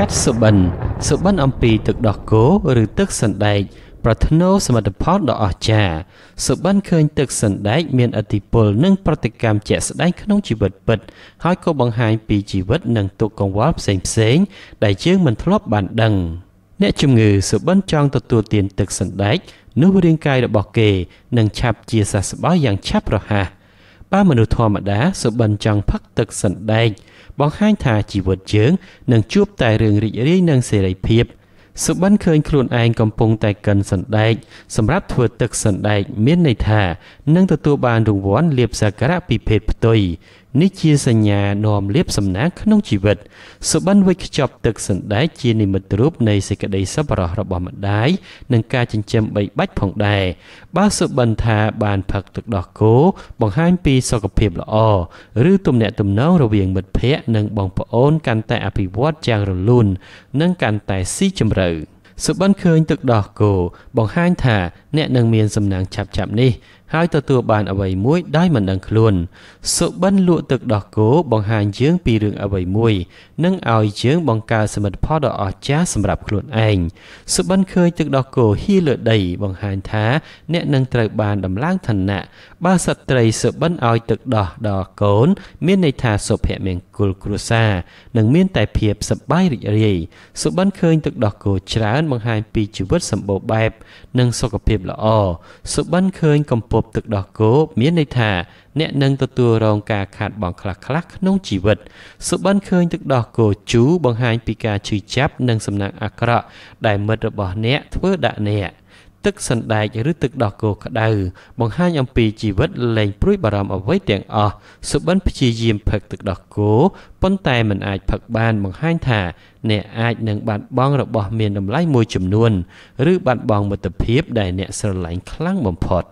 កាត់សុបិនសុបិនអំពីទឹកដោះគោឬទឹកសណ្ដែកប្រធ្នូសមិទ្ធផលដ៏អស្ចារ្យសុបិនឃើញទឹកសណ្ដែកមានអតិពលនិងប្រតិកម្មជាក់ស្ដែងក្នុងជីវិតពិត ហើយក៏បង្ហាញពីជីវិតនិងទុក្ខកង្វល់ផ្សេងផ្សេងដែលយើងមិនធ្លាប់បានដឹងអ្នកជំងឺសុបិនចង់ទទួលទានទឹកសណ្ដែកនោះរាងកាយរបស់គេនឹងឆាប់ជាសះស្បើយយ៉ាងឆាប់រហ័សបើមនុស្សធម្មតាសុបិនចង់ផឹកទឹកសណ្ដែក បង្ហាញថាជីវិតយើងនឹងជួបតែរឿងរីករាយនិងសេរីភាពសុបិនឃើញខ្លួនឯងកំពុងតែកិនសណ្ដែកសម្រាប់ធ្វើទឹកសណ្ដែកមានន័យថានឹងទទួលបានរង្វាន់លាភសក្ការៈពីភេទផ្ទុយ នេះជាសញ្ញានាំលាភសំណាងក្នុងជីវិតសុបិនវិចខ្ចប់ទឹកសណ្ដែកជានិមិត្តរូបនៃសេចក្តីសប្បុរសរបស់ម្ដាយនិងការចិញ្ចឹមបីបាច់ផងដែរបើសុបិនថាបានផឹកទឹកដោះគោបង្ហាញពីសុខភាពល្អឬទំនាក់ទំនងរវាងមិត្តភ័ក្តិនិងបងប្អូនកាន់តែអភិវឌ្ឍយ៉ាងរលូននិងកាន់តែស៊ីជម្រៅសុបិនឃើញទឹកដោះគោបង្ហាញថាអ្នកនឹងមានសំណាងឆាប់ៗនេះហើយទទួលបានអ្វីមួយដោយមិនដឹងខ្លួន សុបិនលក់ទឹកដោះគោបង្ហាញយើងពីរឿងអ្វីមួយនិងឲ្យយើងបង្កើតសមិទ្ធផលដ៏អស្ចារ្យសម្រាប់ខ្លួនឯងសុបិនឃើញទឹកដោះគោហ៊ីលើដី បង្ហាញថា អ្នកនឹងត្រូវបានដំឡើងឋានៈបើស្ត្រីសុបិនឲ្យទឹកដោះដល់កូន មានន័យថាសុភមង្គលគ្រួសារនឹងមានតែភាពសប្បាយរីករាយសុបិនឃើញទឹកដោះគោច្រើន បង្ហាញពីជីវិតសម្បូរបែប និងសុខភាពល្អសុបិនឃើញកំពប់ទឹកដោះគោមានន័យថា អ្នកនឹងទទួលរងការខាតបង់ខ្លះៗក្នុងជីវិតសុបិនឃើញទឹកដោះគោជូរបង្ហាញពីការឈឺចាប់និងសំណាងអាក្រក់ដែលមិត្តរបស់អ្នកធ្វើដាក់អ្នកទឹកសណ្ដែកឬទឹកដោះគោក្តៅបង្ហាញអំពីជីវិតលែងព្រួយបារម្ភអ្វីទាំងអស់សុបិនព្យាយាមផឹកទឹកដោះគោប៉ុន្តែមិនអាចផឹកបានបង្ហាញថា អ្នកអាចនឹងបាត់បង់របស់មានតម្លៃមួយចំនួន ឬបាត់បង់មិត្តភាពដែលអ្នកស្រឡាញ់ខ្លាំងបំផុត។